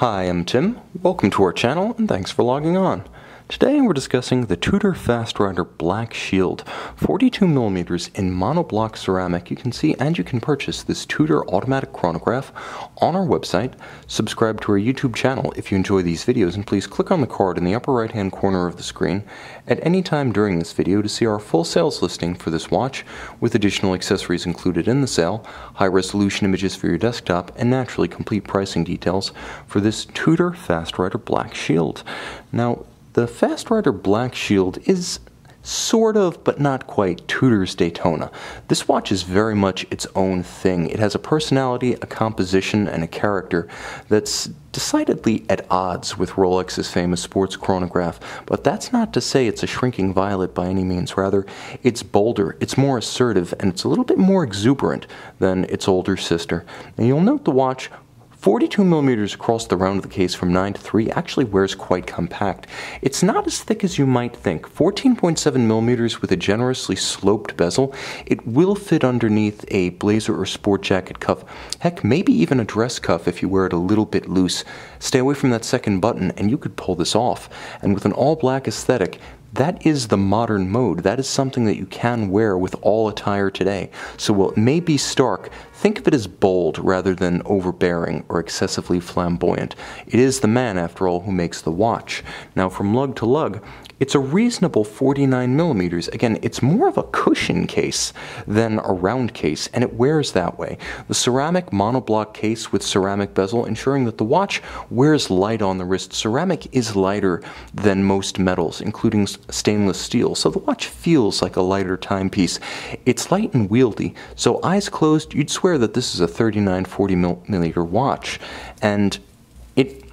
Hi, I'm Tim. Welcome to our channel and thanks for logging on. Today we're discussing the Tudor Fastrider Black Shield, 42mm in monoblock ceramic. You can see and you can purchase this Tudor automatic chronograph on our website. Subscribe to our YouTube channel if you enjoy these videos and please click on the card in the upper right hand corner of the screen at any time during this video to see our full sales listing for this watch with additional accessories included in the sale, high resolution images for your desktop, and naturally complete pricing details for this Tudor Fastrider Black Shield. Now, the Fastrider Black Shield is sort of, but not quite, Tudor's Daytona. This watch is very much its own thing. It has a personality, a composition, and a character that's decidedly at odds with Rolex's famous sports chronograph, but that's not to say it's a shrinking violet by any means. Rather, it's bolder, it's more assertive, and it's a little bit more exuberant than its older sister. And you'll note the watch 42 millimeters across the round of the case from 9 to 3 actually wears quite compact. It's not as thick as you might think. 14.7 millimeters with a generously sloped bezel. It will fit underneath a blazer or sport jacket cuff. Heck, maybe even a dress cuff if you wear it a little bit loose. Stay away from that second button and you could pull this off. And with an all black aesthetic, that is the modern mode. That is something that you can wear with all attire today. So while it may be stark, think of it as bold rather than overbearing or excessively flamboyant. It is the man, after all, who makes the watch. Now, from lug to lug, it's a reasonable 49 millimeters. Again, it's more of a cushion case than a round case, and it wears that way. The ceramic monoblock case with ceramic bezel, ensuring that the watch wears light on the wrist. Ceramic is lighter than most metals, including stainless steel, so the watch feels like a lighter timepiece. It's light and wieldy, so eyes closed, you'd swear that this is a 39 40 millimeter watch. And it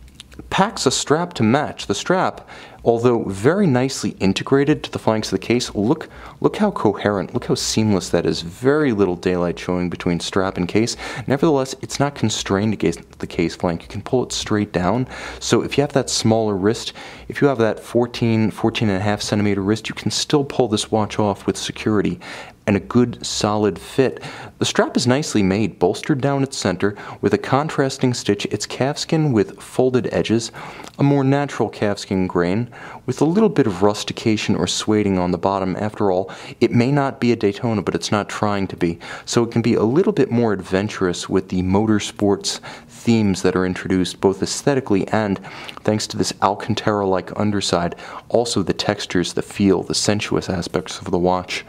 packs a strap to match. The strap although very nicely integrated to the flanks of the case. Look, look how coherent, look how seamless that is. Very little daylight showing between strap and case. Nevertheless, it's not constrained against the case flank. You can pull it straight down. So if you have that smaller wrist, if you have that 14, 14 and a half centimeter wrist, you can still pull this watch off with security and a good solid fit. The strap is nicely made, bolstered down its center with a contrasting stitch. It's calfskin with folded edges, a more natural calfskin grain with a little bit of rustication or sueding on the bottom. After all, it may not be a Daytona, but it's not trying to be. So it can be a little bit more adventurous with the motorsports themes that are introduced both aesthetically and, thanks to this Alcantara-like underside, also the textures, the feel, the sensuous aspects of the watch.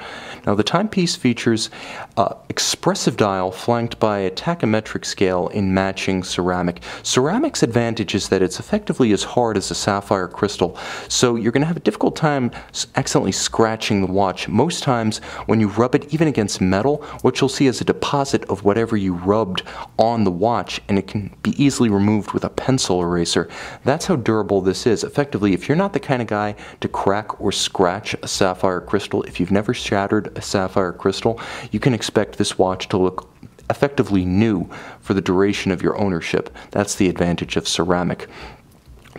Now the timepiece features uh, expressive dial flanked by a tachymetric scale in matching ceramic. Ceramic's advantage is that it's effectively as hard as a sapphire crystal, so you're going to have a difficult time accidentally scratching the watch. Most times when you rub it even against metal, what you'll see is a deposit of whatever you rubbed on the watch and it can be easily removed with a pencil eraser. That's how durable this is. Effectively, if you're not the kind of guy to crack or scratch a sapphire crystal, if you've never shattered sapphire crystal, you can expect this watch to look effectively new for the duration of your ownership. That's the advantage of ceramic.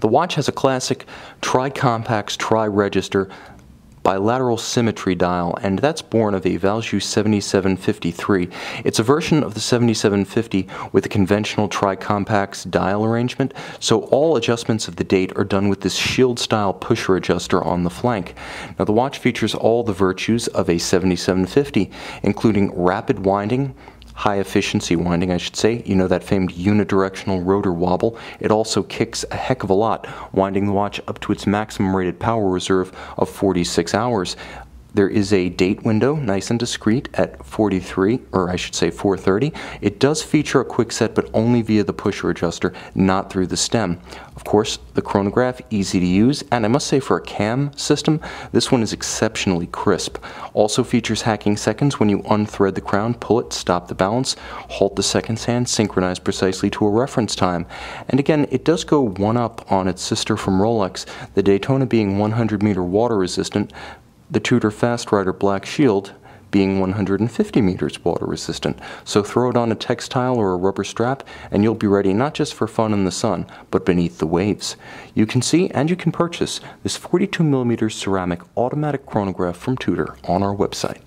The watch has a classic tri-compax, tri-register bilateral symmetry dial, and that's born of a Valjoux 7753. It's a version of the 7750 with a conventional tri-compax dial arrangement, so all adjustments of the date are done with this shield-style pusher adjuster on the flank. Now the watch features all the virtues of a 7750, including rapid winding, high efficiency winding, I should say. You know that famed unidirectional rotor wobble. It also kicks a heck of a lot, winding the watch up to its maximum rated power reserve of 46 hours. There is a date window, nice and discreet, at 43, or I should say 430. It does feature a quick set, but only via the pusher adjuster, not through the stem. Of course, the chronograph, easy to use, and I must say for a cam system, this one is exceptionally crisp. Also features hacking seconds when you unthread the crown, pull it, stop the balance, halt the seconds hand, synchronize precisely to a reference time. And again, it does go one up on its sister from Rolex, the Daytona being 100 meter water resistant, the Tudor Fastrider Black Shield being 150 meters water resistant. So throw it on a textile or a rubber strap and you'll be ready not just for fun in the sun, but beneath the waves. You can see and you can purchase this 42 millimeter ceramic automatic chronograph from Tudor on our website.